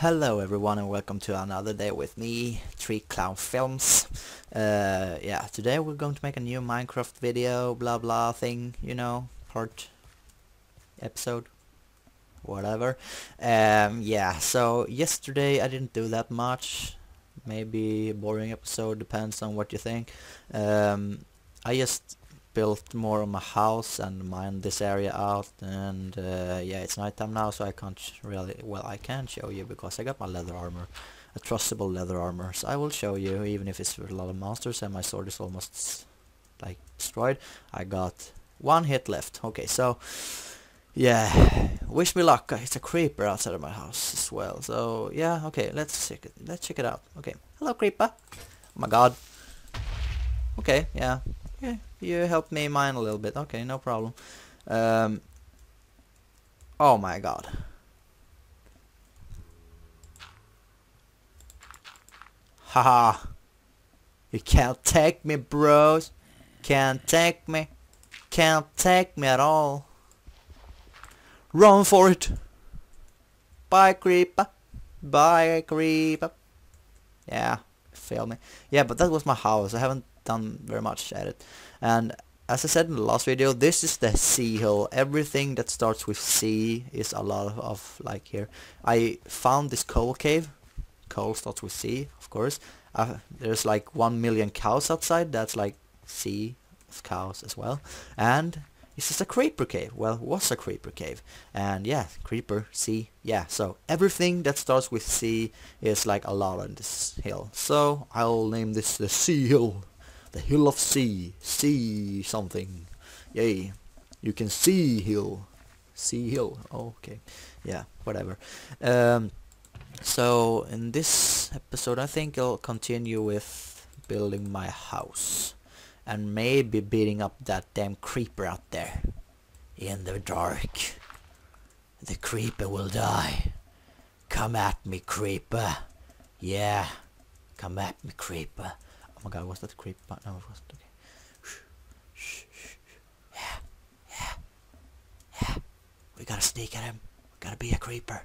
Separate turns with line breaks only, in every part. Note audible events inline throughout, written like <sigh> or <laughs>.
Hello everyone and welcome to another day with me, Tree Clown Films. Uh, yeah, today we're going to make a new Minecraft video, blah blah thing, you know, part, episode, whatever. Um, yeah, so yesterday I didn't do that much, maybe boring episode, depends on what you think. Um, I just built more of my house and mined this area out and uh, yeah it's nighttime now so I can't really well I can show you because I got my leather armor a trustable leather armor. So I will show you even if it's with a lot of monsters and my sword is almost like destroyed I got one hit left. Okay so yeah wish me luck. It's a creeper outside of my house as well. So yeah okay let's check it let's check it out. Okay hello creeper. Oh my god. Okay yeah yeah, you helped me mine a little bit. Okay, no problem. Um, oh my god. Haha. You can't take me, bros. Can't take me. Can't take me at all. Run for it. Bye, creeper. Bye, creeper. Yeah, fail me. Yeah, but that was my house. I haven't done very much at it. And as I said in the last video, this is the C hill. Everything that starts with C is a lot of, of like here. I found this coal cave. Coal starts with C, of course. Uh, there's like one million cows outside. That's like C of cows as well. And this is a creeper cave. Well, was a creeper cave. And yeah, creeper, C, yeah. So everything that starts with C is like a lot on this hill. So I'll name this the C hill. The hill of sea. See something. Yay. You can see hill. See hill. Okay. Yeah, whatever. Um, so in this episode I think I'll continue with building my house. And maybe beating up that damn creeper out there. In the dark. The creeper will die. Come at me, creeper. Yeah. Come at me, creeper. Oh my god, was that creep? No, it wasn't. Okay. Shh, shh, shh. Yeah, yeah, yeah. We gotta sneak at him. Gotta be a creeper.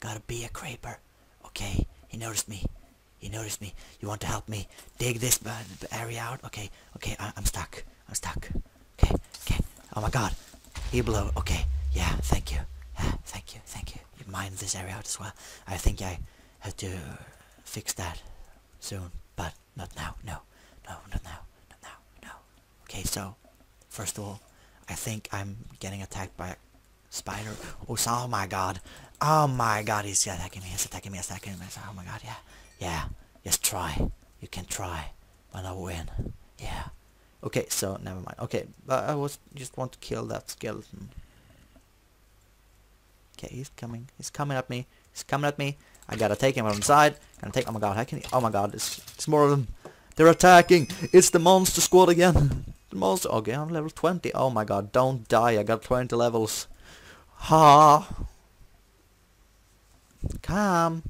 Gotta be a creeper. Okay, he noticed me. He noticed me. You want to help me dig this uh, area out? Okay, okay, I am stuck. I'm stuck. Okay, okay. Oh my god. He blew. Okay, yeah, thank you. Yeah, thank you, thank you. You mined this area out as well. I think I have to fix that soon. Not now, no, no, not now, not now, no. Okay, so, first of all, I think I'm getting attacked by a spider. Oh, oh my god. Oh my god, he's attacking me, he's attacking me, he's attacking me. Oh my god, yeah. Yeah, just try. You can try. But I win. Yeah. Okay, so, never mind. Okay, but I was just want to kill that skeleton. Okay, he's coming. He's coming at me. He's coming at me. I gotta take him on the side. Gotta take. Oh my god! How can? He, oh my god! It's it's more of them. They're attacking. It's the monster squad again. <laughs> The monster. Okay, I'm level 20. Oh my god! Don't die. I got 20 levels. Ha! Come,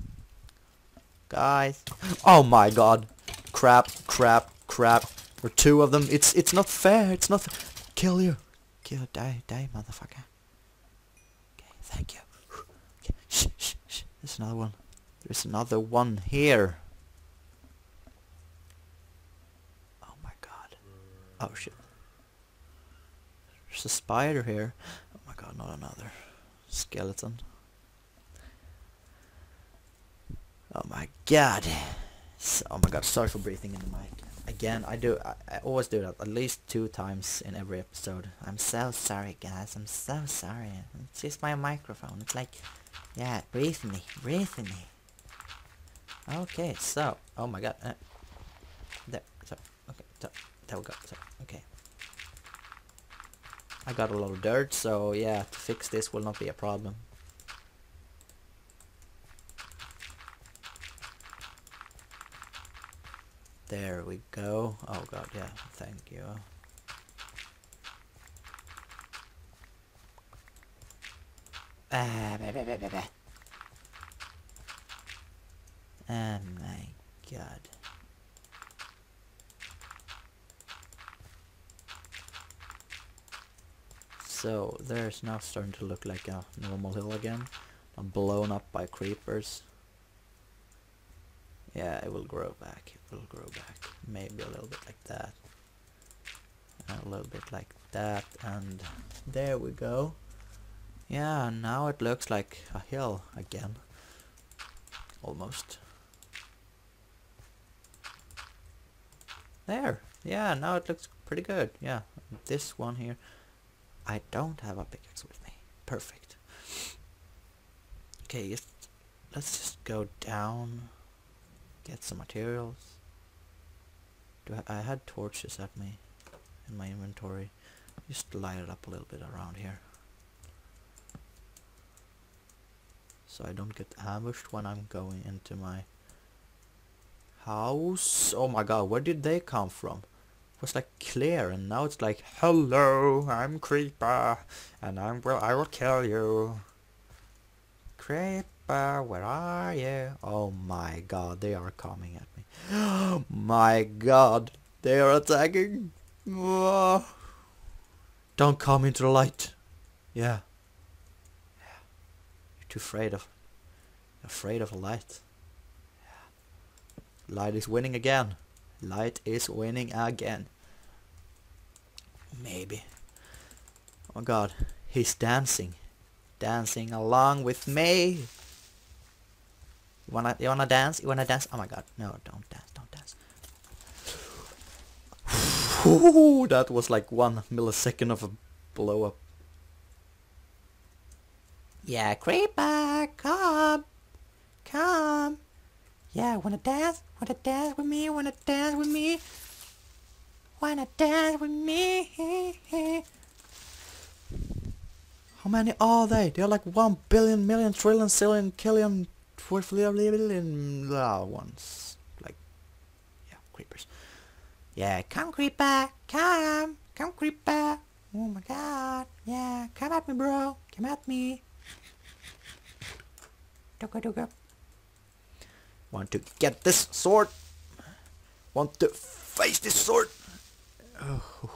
guys. Oh my god! Crap! Crap! Crap! There are two of them. It's it's not fair. It's not. Kill you. Kill. Die. Die, motherfucker. Okay. Thank you. <sighs> Okay. Shh. Shh. Shh. There's another one. There's another one here. Oh my god. Oh shit. There's a spider here. Oh my god, not another skeleton. Oh my god. So, oh my god, sorry for breathing in the mic. Again, I do, I, I always do that at least two times in every episode. I'm so sorry guys, I'm so sorry. It's just my microphone. It's like, yeah, breathe me, breathe me. Okay, so, oh my god, uh, there, so, okay, so, there we go, so, okay. I got a lot of dirt, so yeah, to fix this will not be a problem. There we go. Oh god, yeah, thank you. Ah. Oh my god. So there's now starting to look like a normal hill again. I'm blown up by creepers. Yeah, it will grow back. It will grow back. Maybe a little bit like that. A little bit like that. And there we go. Yeah, now it looks like a hill again. Almost. There. Yeah, now it looks pretty good. Yeah, this one here. I don't have a pickaxe with me. Perfect. Okay, just, let's just go down. Get some materials. Do I, I had torches at me in my inventory. Just light it up a little bit around here. So I don't get ambushed when I'm going into my house. Oh my god, where did they come from? It was like clear and now it's like Hello, I'm Creeper and I'm well I will kill you. Creeper, where are you? Oh my god, they are coming at me. <gasps> my god, they are attacking. <gasps> Don't come into the light. Yeah. yeah. You're too afraid of afraid of a light. Light is winning again. Light is winning again. Maybe. Oh god, he's dancing dancing along with me. You wanna you wanna dance? You wanna dance? Oh my god, no, don't dance, don't dance. Ooh, that was like one millisecond of a blow up. Yeah, creeper, come, come. Yeah, wanna dance? Wanna dance with me? Wanna dance with me? Wanna dance with me? How many are they? They're like one billion, million, trillion, zillion, killion, billion ones. Like, yeah, creepers. Yeah, come creeper, come, come creeper. Oh my god, yeah, come at me bro, come at me. Duga duga. Want to get this sword? Want to face this sword? Oh.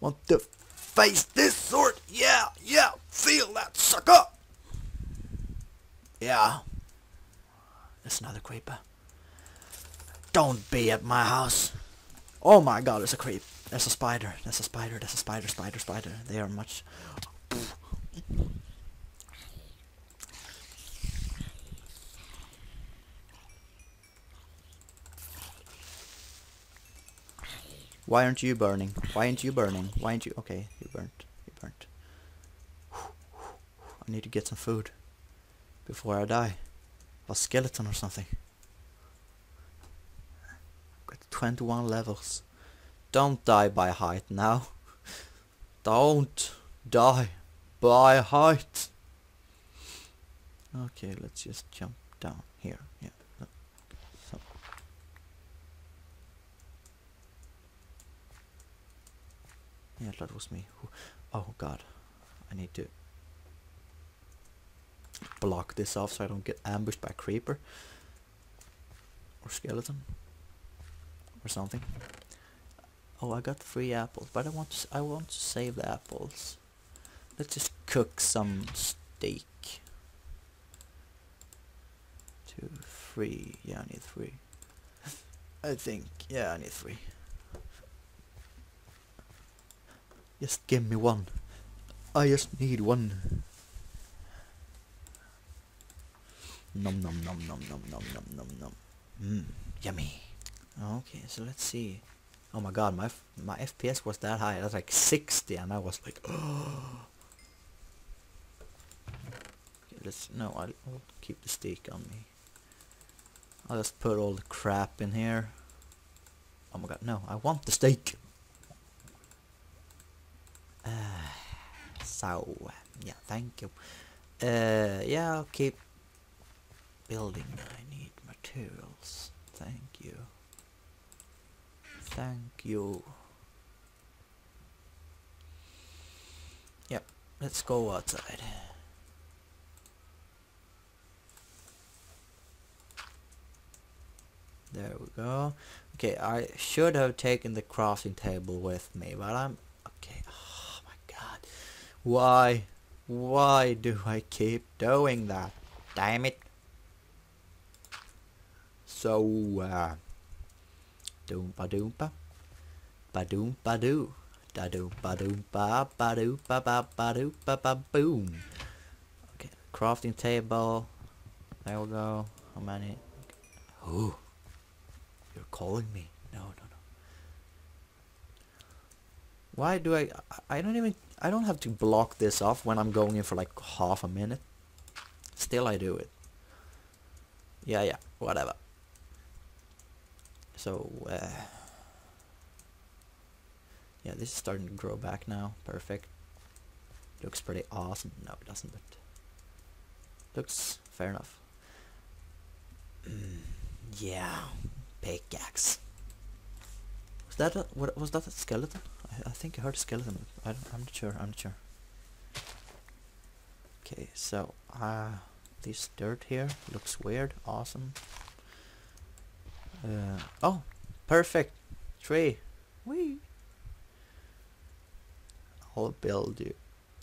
Want to face this sword. Yeah, yeah, feel that sucker. Yeah. There's another creeper. Don't be at my house. Oh my god, there's a creep. There's a spider. There's a spider. There's a spider, spider, spider. They are much... Why aren't you burning? Why aren't you burning? Why aren't you... Okay, you burnt. You burnt. <sighs> I need to get some food. Before I die. A skeleton or something. Got 21 levels. Don't die by height now. <laughs> Don't die by height. Okay, let's just jump down here. Yeah. Yeah, that was me. Oh god. I need to block this off so I don't get ambushed by creeper. Or skeleton. Or something. Oh, I got three apples, but I want to I want to save the apples. Let's just cook some steak. Two, three. Yeah, I need three. I think. Yeah, I need three. Just give me one. I just need one. Nom nom nom nom nom nom nom nom nom. Mmm, yummy. Okay, so let's see. Oh my god, my my FPS was that high. Was like 60 and I was like, oh. <gasps> Okay, let's, no, I'll, I'll keep the steak on me. I'll just put all the crap in here. Oh my god, no, I want the steak. <sighs> So, yeah, thank you. Uh, yeah, I'll keep building. I need materials. Thank you. Thank you. Yep, let's go outside. There we go. Okay, I should have taken the crafting table with me, but I'm why? Why do I keep doing that? Damn it. So, uh, doom ba doom ba, ba doom ba doo, da doo ba doom ba ba doo ba ba ba doo ba ba boom. Okay, crafting table. There we go. How many? Oh, you're calling me. No, no, no. Why do I? I don't even. I don't have to block this off when I'm going in for like half a minute. Still, I do it. Yeah, yeah. Whatever. So, uh, yeah, this is starting to grow back now. Perfect. Looks pretty awesome. No, it doesn't, but looks fair enough. <clears throat> yeah, pickaxe. Was that a, what was that a skeleton? I, I think I heard a skeleton. I don't, I'm not sure. I'm not sure. Okay, so uh, this dirt here looks weird. Awesome. Uh, oh, perfect tree. Wee. I'll build you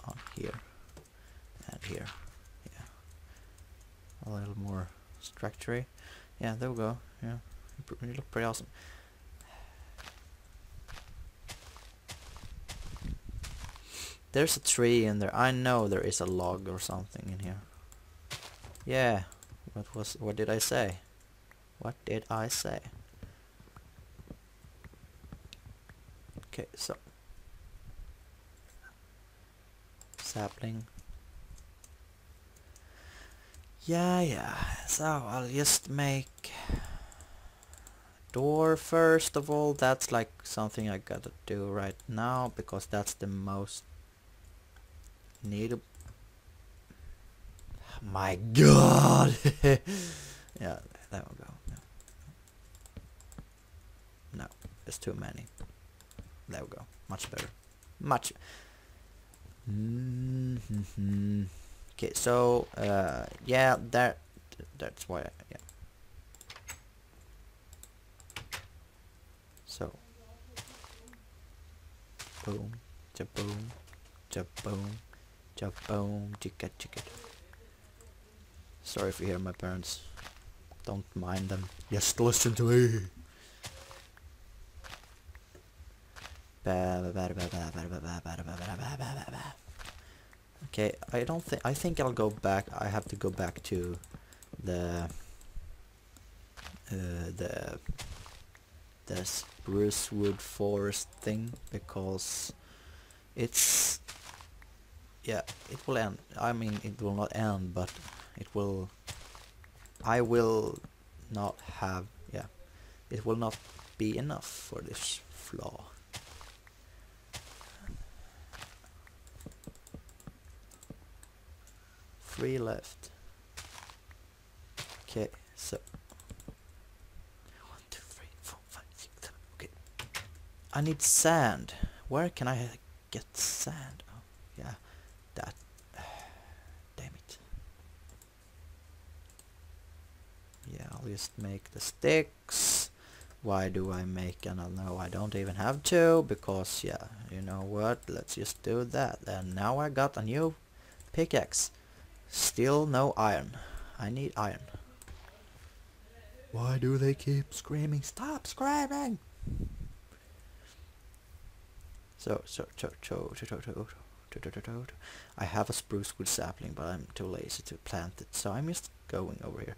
on here and here. Yeah, a little more structure. Yeah, there we go. Yeah, you look pretty awesome. There's a tree in there. I know there is a log or something in here. Yeah. What was what did I say? What did I say? Okay, so sapling. Yeah, yeah. So I'll just make door first of all. That's like something I gotta do right now because that's the most need a my god. <laughs> Yeah that will go. No. no it's too many. There we go. Much better. Much. Mm -hmm. okay so uh, yeah that that's why I, yeah. So. Boom ja boom boom boom, chicka chicka. Sorry if you hear my parents. Don't mind them. Just listen to me. Okay, I don't think I think I'll go back. I have to go back to the uh, the the spruce wood forest thing because it's yeah it will end. I mean it will not end but it will I will not have yeah. It will not be enough for this flaw. Three left. Okay so one two three four five six seven okay. I need sand. Where can I get sand? Oh yeah that damn it yeah I'll just make the sticks why do I make I know I don't even have to because yeah you know what let's just do that and now I got a new pickaxe still no iron I need iron why do they keep screaming stop screaming so so so so so so so I have a spruce wood sapling, but I'm too lazy to plant it, so I'm just going over here.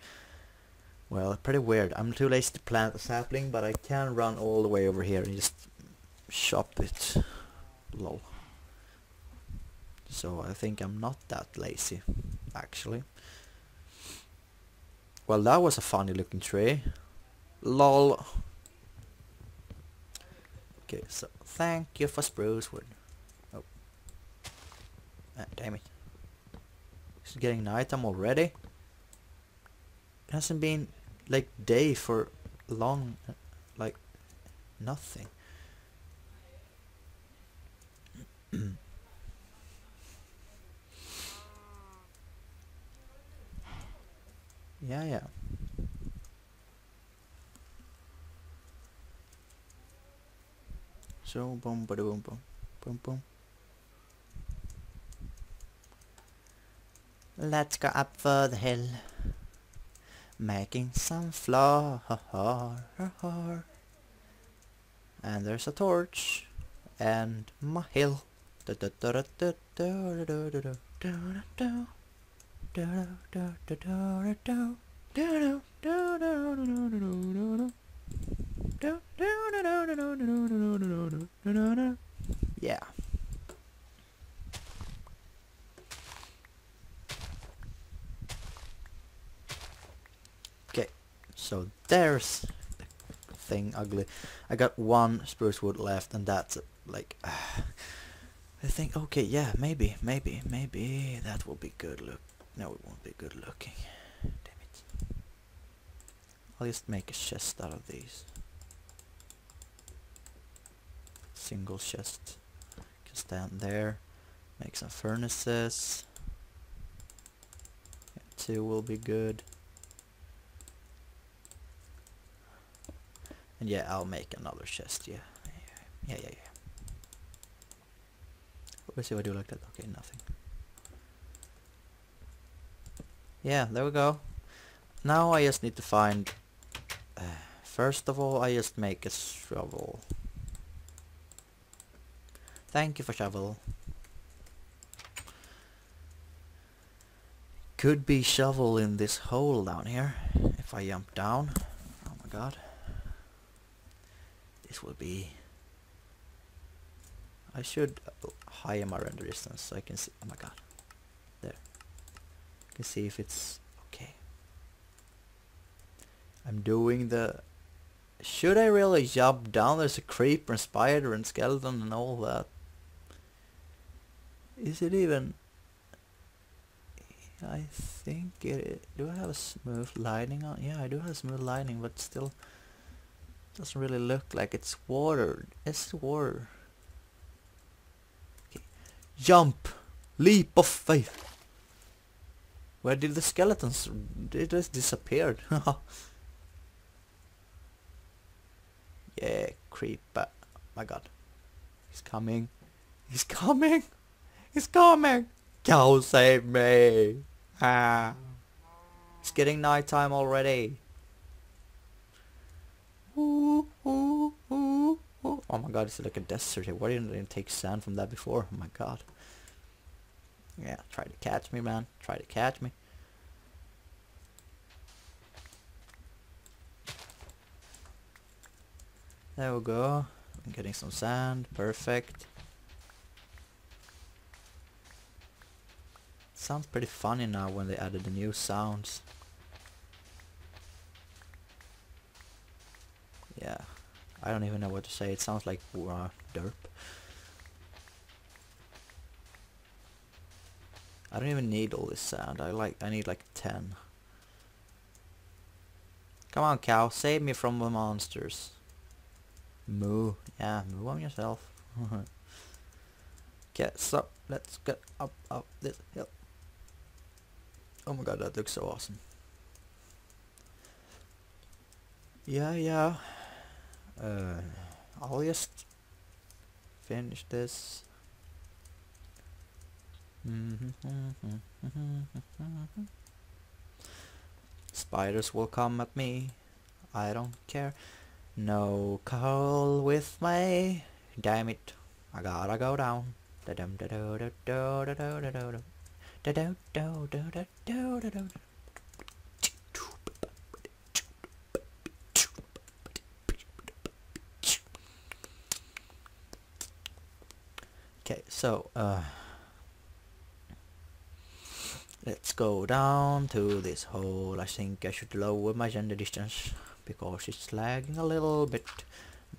Well, pretty weird. I'm too lazy to plant a sapling, but I can run all the way over here and just chop it. Lol. So I think I'm not that lazy, actually. Well, that was a funny looking tree. Lol. Okay, so thank you for spruce wood. Ah, damn it. It's getting nighttime already. It hasn't been like day for long, like nothing. <clears throat> yeah, yeah. So boom, ba boom, boom, boom, boom. Let's go up for the hill. making some flour. And there's a torch and my hill. Yeah. Okay, so there's the thing ugly. I got one spruce wood left and that's like... <sighs> I think, okay, yeah, maybe, maybe, maybe that will be good look. No, it won't be good looking. Damn it. I'll just make a chest out of these. Single chest. Can stand there. Make some furnaces. Yeah, two will be good. Yeah, I'll make another chest, yeah. Yeah, yeah, yeah. Let's see if I do like that. Okay, nothing. Yeah, there we go. Now I just need to find... Uh, first of all, I just make a shovel. Thank you for shovel. Could be shovel in this hole down here. If I jump down. Oh my god. This will be... I should uh, higher my render distance so I can see... Oh my god. There. Can see if it's okay. I'm doing the... Should I really jump down? There's a creeper and spider and skeleton and all that. Is it even... I think it... Do I have a smooth lighting on? Yeah, I do have smooth lighting, but still... Doesn't really look like it's water. It's water. Okay. Jump! Leap of faith! Where did the skeletons... They just disappeared. <laughs> yeah, creeper. My god. He's coming. He's coming! He's coming! Go save me! Ah. It's getting nighttime already. Oh my god, it's like a desert here. Why didn't they take sand from that before? Oh my god. Yeah, try to catch me, man. Try to catch me. There we go. I'm getting some sand. Perfect. sounds pretty funny now when they added the new sounds. Yeah, I don't even know what to say. It sounds like uh, derp. I don't even need all this sand. I like. I need like ten. Come on, cow. Save me from the monsters. Moo. Yeah, moo on yourself. <laughs> okay, so let's get up up this hill. Oh my god, that looks so awesome. Yeah, yeah. Uh, I'll just finish this. Spiders will come at me. I don't care. No call with me. Damn it. I gotta go down. Da dum da do da do da do da do da do do do da do da do Okay, so uh, let's go down to this hole. I think I should lower my render distance because it's lagging a little bit.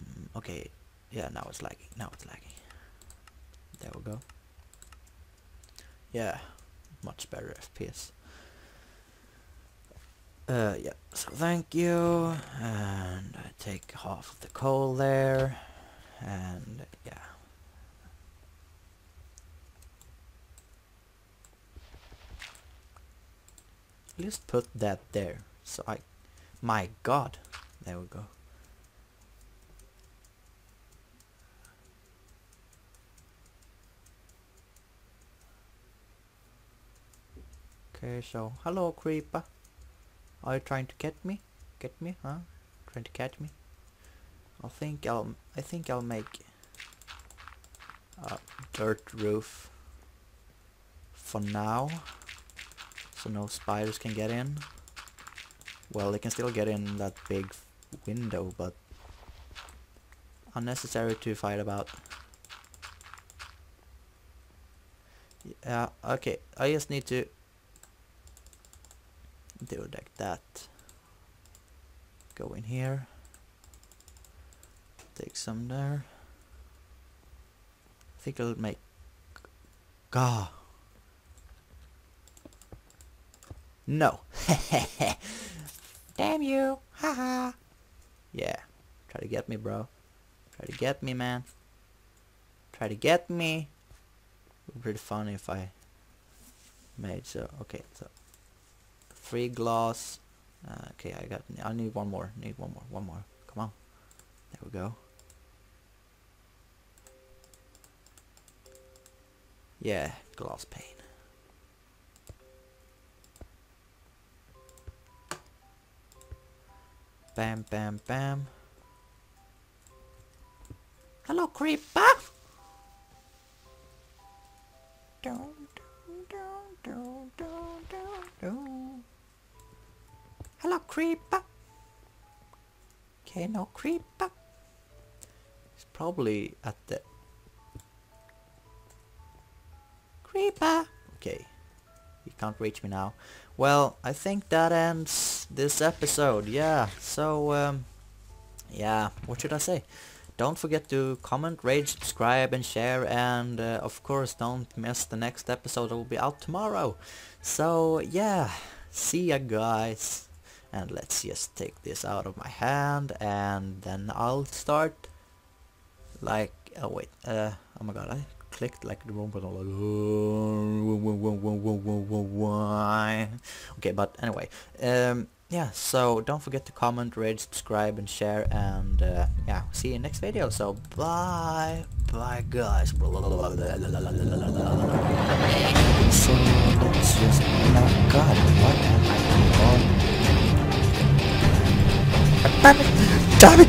Mm, okay, yeah, now it's lagging. Now it's lagging. There we go. Yeah, much better FPS. Uh, yeah, so thank you, and I take half of the coal there, and yeah. Just put that there, so I, my god, there we go. Okay, so hello creeper. Are you trying to get me? Get me, huh? Trying to catch me? I think I'll I think I'll make a dirt roof for now so no spiders can get in well they can still get in that big window but unnecessary to fight about yeah okay I just need to do like that go in here Take some there. I think it'll make... Gah. No. <laughs> Damn you. Haha. yeah. Try to get me, bro. Try to get me, man. Try to get me. Would be pretty funny if I made so. Okay, so free glass. Uh, okay, I got. I need one more. Need one more. One more. Come on. There we go. Yeah, glass pane. Bam, bam, bam. Hello, creeper! Down, down, down, down, down, down. Hello, creeper! Okay, no creeper. It's probably at the Creeper! Okay. Can't reach me now. Well, I think that ends this episode. Yeah, so, um, yeah, what should I say? Don't forget to comment, rate, subscribe and share and uh, of course don't miss the next episode that will be out tomorrow. So yeah, see ya guys. And let's just take this out of my hand and then I'll start like, oh wait, uh, oh my god, I clicked like the robot like okay but anyway um yeah so don't forget to comment rate subscribe and share and uh, yeah see you next video so bye bye guys so let's just oh god what am I doing damn it damn it